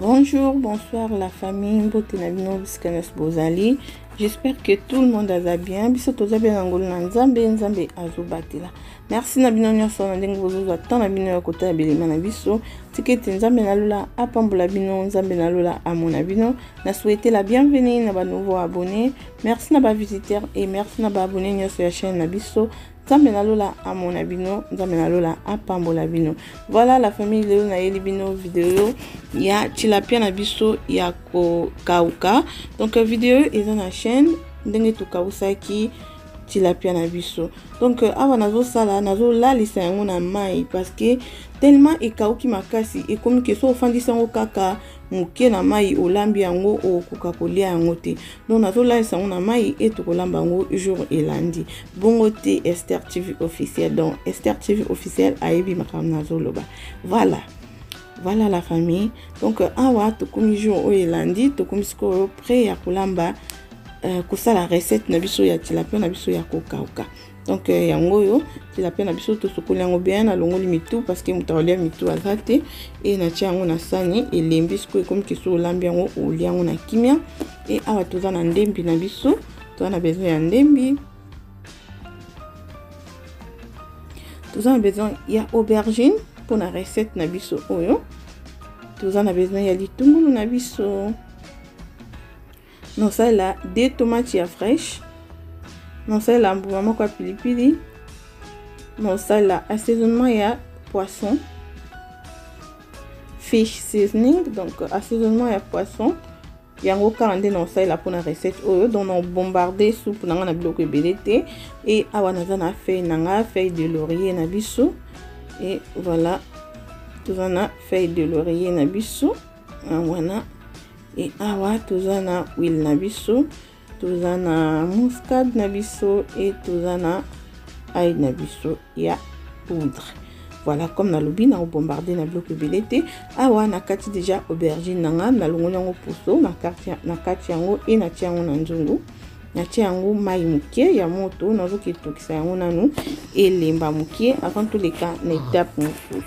Bonjour, bonsoir la famille, mbote na bino bisika nyonso bozali. J'espère que tout le monde aza bien. Biso toza bien na ngolu na Nzambe, Nzambe azobatela. Merci na bino nyonso na ndenge bozozwa temps na bino ya kotala bilema na biso. Tika ete Nzambe na lola apambola bino, Nzambe na lola amona bino. Na souhaite la bienvenue na ba nouveaux abonnés. Merci na ba visiteurs et merci na ba abonnés nyonso ya chaîne na biso. nzambe na lola amona bino nzambe na lola apambola bino voilà la famille lelo nayeli bino video ya tilapia na biso ya kokauka donc video eza na chaîne ndenge tokausaki tilapia na biso donc euh, awa nazosala nazolalisa yango na mai parce que tellement ekauki makasi ekomi ke so ofandisi yango kaka moke na mai olambi yango okokoka kolia yango te donc nazolalisa yango na mai e tokolamba yango jour elandi bongo te ester tv officiel donc ester tv officiel ayebi makambo nazoloba voilà voilà la famille donc awa tokomi jour oyo elandi tokomi sikoyo près ya kolamba uh, kosala recette na biso ya tilapia na biso ya kokauka donc euh, yango oyo ti lapin na biso tosokoli yango bien nalongoli mitu parce que moto aolia mitu aza te e natya yango na sani elembi sikoyo ekomi kisu olambi yango olia yango na kimia e awa toza na ndembi na biso toza na besoin ya ndembi toza na besoin ya aubergine mpo na recette na biso oyo toza na besoin ya litungulu na biso Nakosalela 2 tomate ya fraîche. Nakosalela mbuma moko ya pilipili. Nakosalela assaisonnement ya poisson. Fish seasoning, donc assaisonnement ya poisson. yango kaka nde nakosalela mpona recette oyo donc nakobombarde supu na ngai na biloko ebele te e awa naza na feuille na ngai feuille de laurier na biso e voilà toza na feuille de laurier na biso wana e awa toza na huile na biso toza na muscade na biso e toza na ail na biso ya poudre voilà comme nalobi na obombarde na biloko ebele te awa nakati déjà aubergine na nga nalongoli yango poso na kati yango e natia yango na nzungu natia yango mai moke ya moto nazoki etokisa yango nanu elemba moke avant toleka na etape mosusu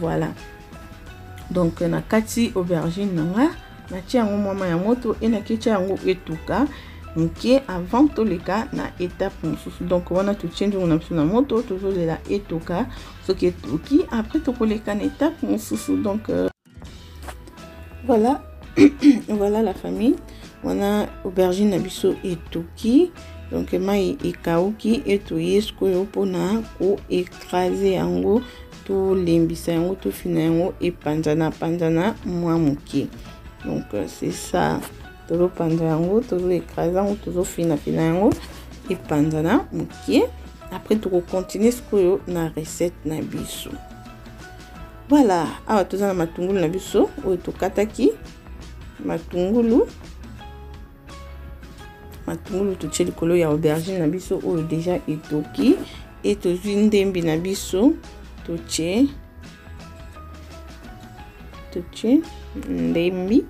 voilà donc na kati aubergine na nga natie yango mwama ya moto e naketia yango etuka moke avant toleka na etape mosusu donc wana totie nzungu na biso na moto tozolela etoka soki etoki après tokoleka na etape mosusu donc euh, voilà voilà la famille wana aubergine na biso etoki donc mai ekauki etoye sikoyo mpona koekrase yango tolembisa yango tofina yango epanzana panzana mwa moke donc euh, c'est ça tozopanza yango tozoekraza yango tozofinafina yango epanzana moke après tokokontinue sikoyo na recette na biso voilà awa toza na matungulu na biso oyo tokataki matungulu matungulu totie likolo ya aubergine na biso oyo deja etoki e tozwi ndembi na biso totie totie ndembi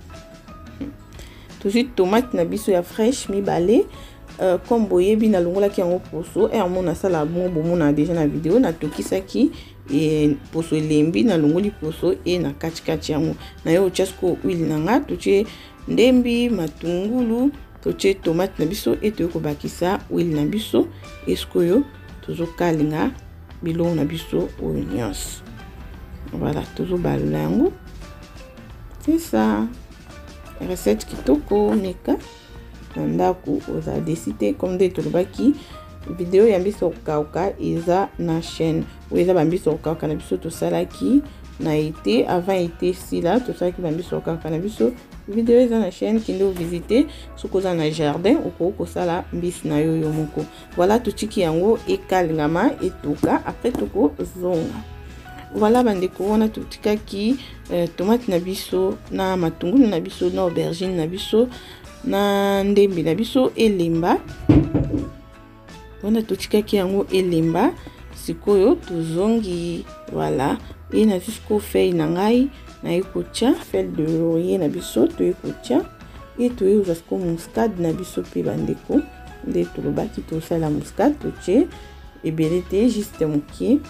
tozwi tomate na biso ya fraîche mibale euh, comme boyebi nalongolaki yango poso ere eh, mo nasala bongo bomonana deja na video natokisaki e poso elembi nalongoli poso e na katikati yango naye otya sikoyo huile na nga totie ndembi matungulu totie tomate na biso e toyei kobakisa wili na biso esikoyo tozokalinga biloko na biso oyo nyonso voilà tozobalola yango c'est ça recette kitoko meka na ndako ozala desi te comme nde tolobaki video ya mbisi kokauka eza na chaîne oyo eza bambisi ya kokauka na biso tosalaki na ete avant ete esila tosalaki bambisi ya kokauka na biso video eza na chaîne kende ovisite soki oza na jardin okoki kosala mbisi na yo yo moko voilà totiki yango ekalingama etuka après tokozonga voilà bandeko wana totikaki euh, tomate na biso na matungulu na biso na aubergine na biso na ndembi na biso elemba wana totikaki yango elemba sikoyo tozongi wala ye na jusqu'au feuille na ngai naye kotya feuille de laurier na biso toye kotya ye toye kozwa sikoyo muscade na biso mpe bandeko nde tolobaki tosala muscade totye ebele te juste moke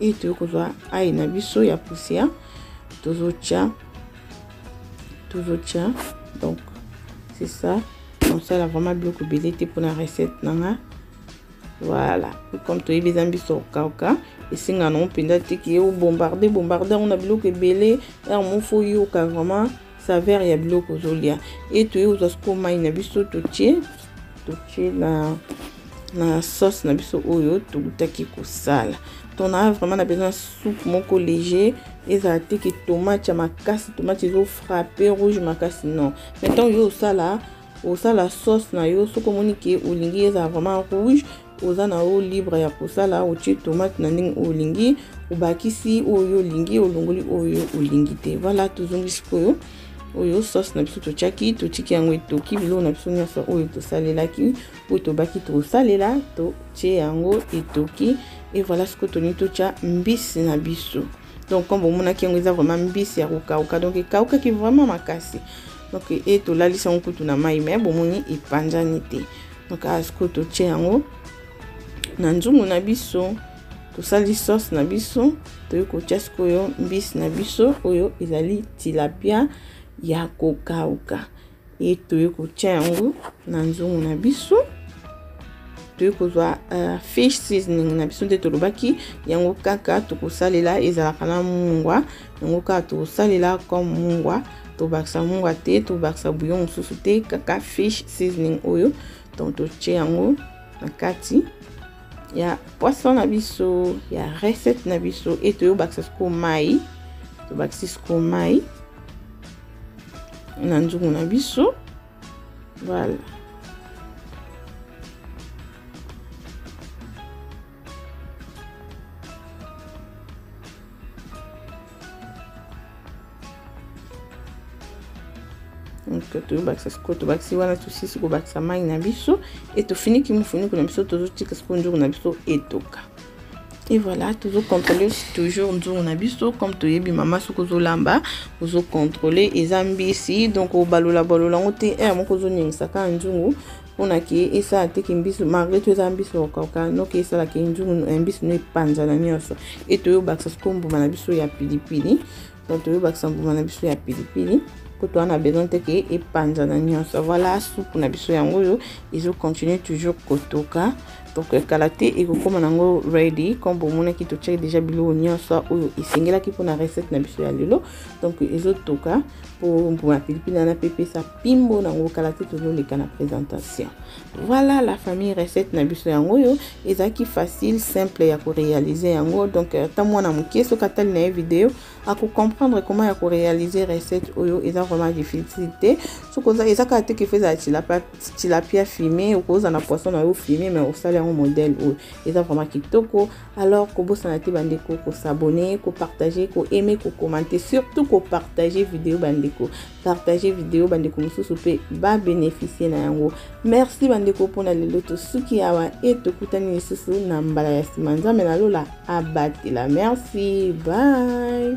ye toye kozwa ai na biso ya poussière tozotya tozotya donc c'est ça kosala vraiment biloko ebele te mpona recette na nga voilà comme toyebi eza mbiso okauka esenga nango mpenza te ke obombarde bombarde yango na biloko ebele yango mofo oyoka vraiment saveur ya biloko ozolia e toye ozwa sikoyo mai na biso totie totie na na sauce na biso oyo tokutaki kosala ton a vraiment na besoin soupe moko léger ezala te ke tomate ya makasi tomate ezofrappe rouge makasi non maintenant yo osala osala sauce na yo soki omoni ke olingi ezala vraiment rouge oza na yo libre ya kosala otie tomate na ndenge oyo olingi obakisi oyo olingi olongoli oyo olingi te voilà tozongi sikoyo oyo sauce na biso totyaki totiki yango etoki biloko na biso nyonso oyo tosalelaki oyo tobaki tosalela totie yango etoki evoila sikoyo tolingi totya mbisi na biso donc comme bomonaki yango eza vraiment mbisi ya kokauka donc ekaukaki vraiment makasi donc e tolalisi yango kutu na mai mai bomoni epanzani te donc awa sikoyo totye yango na nzungu na biso tosali sauce na biso toyei kotya sikoyo mbisi na biso oyo ezali tilapia ya kokauka ye toye kotya yango na nzungu na biso toye kozwa uh, fish seasoning na biso nde tolobaki yango kaka tokosalela ezalaka na mungwa yango kaka tokosalela comme mungwa tobakisa mungwa te tobakisa buyo mosusu te kaka fish seasoning oyo donc totye yango na kati ya poisson na biso ya recette na biso e toyobakisa sikoyo mai tobakisi sikoyo mai na nzungu na biso voilà tobakisa sikoyo tobakisi wana tosi sikoyo bakisa mai na biso e tofiniki mofuniko na biso tozotika sikoyo nzungu na biso etoka e voilà tozocontrole toujours nzungu na biso comme toyebi mama soki ozolamba ozocontrole eza mbisi donc obalolabalola yango te ere moko ozoningisaka nzungu mpona ke esala te ke mbisu malgre to eza mbisu ya kokauka noki esala ke nzungu eh, mbisu no epanzana nyonso e toyobakisa sikoyo mbuma na biso ya pilipili donc toyobakisa mbuma na biso ya pilipili mpo toa na besoin te ke epanzana nyonso voilà supu na biso yango oyo ezo continue toujours kotoka donc euh, kala te ekokóma nango ready comme bomonaki totyaki déjà biloko nyonso oyo esengelaki mpona recette na biso ya lelo donc ezotoka mpo mbuma pilipili wana mpe epesa pimbo nango kala te tozoleka na présentation voilà la famille recette na biso yango oyo ezalaki facile simple ya korealize yango donc euh, ata mwana moke soki atali na ye video akocomprendre comment ya korealize recette oyo eza vraiment difficile te soki oza eza kaka te kefo ezala tilapia fime okoza na poisson na yo fime mais osali yango modèle oyo eza vraiment kitoko alors kobosana te bandeko kosabone kopartage koaime kokomante surtout kopartage video bandeko partage video bandeko mosusu mpe babeneficie na yango merci bandeko mpo na lelo tosuki awa e tokutani lisusu na mbala ya nsima nzambe na lola abatela merci bye